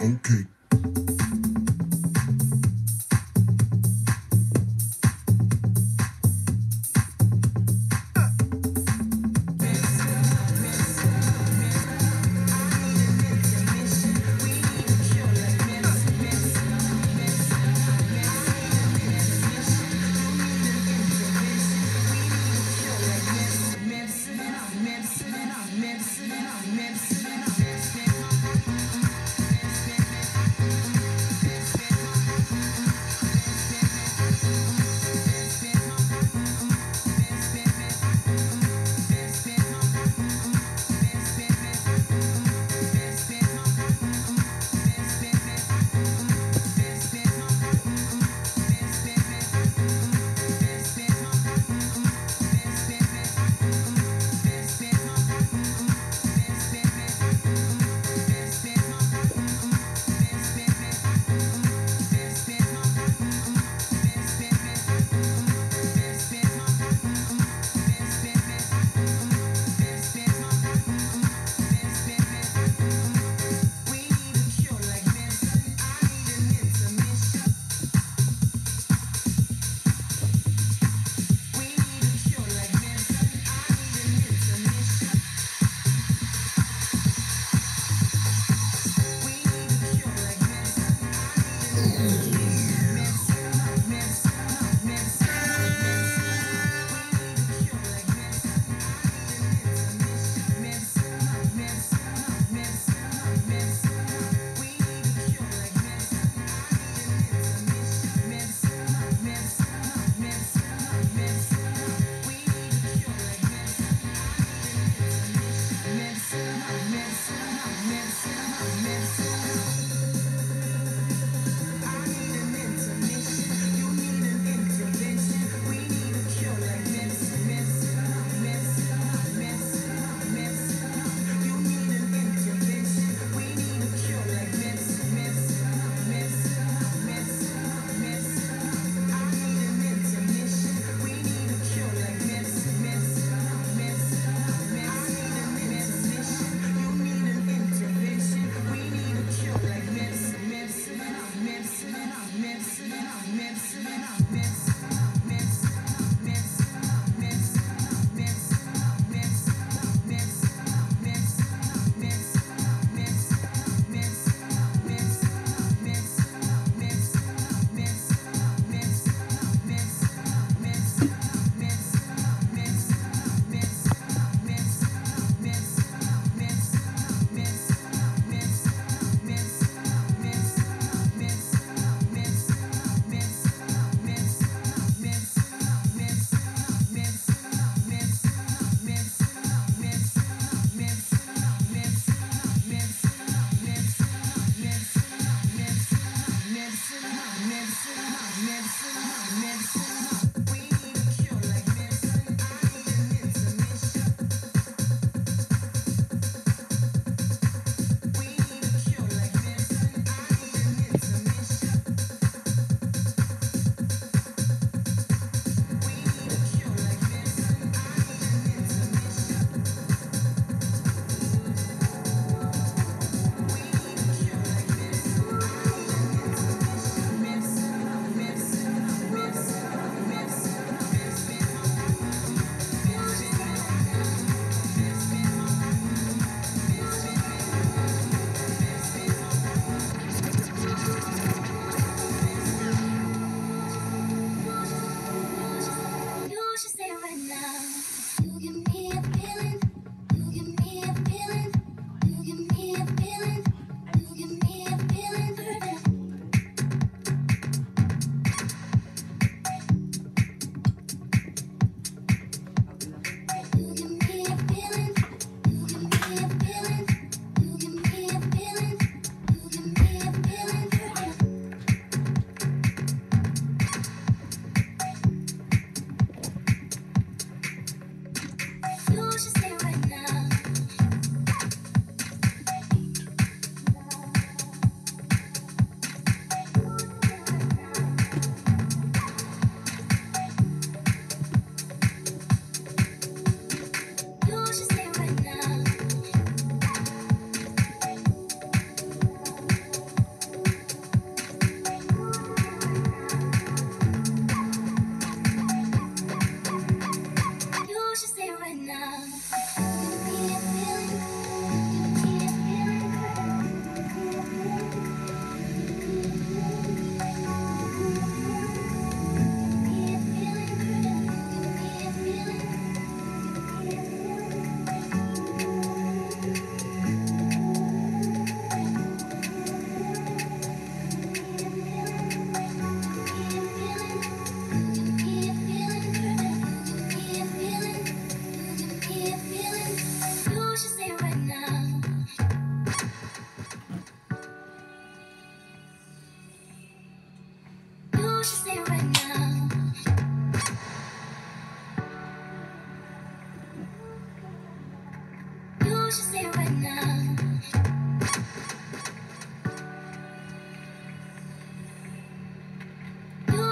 Okay.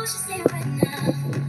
what you say right now.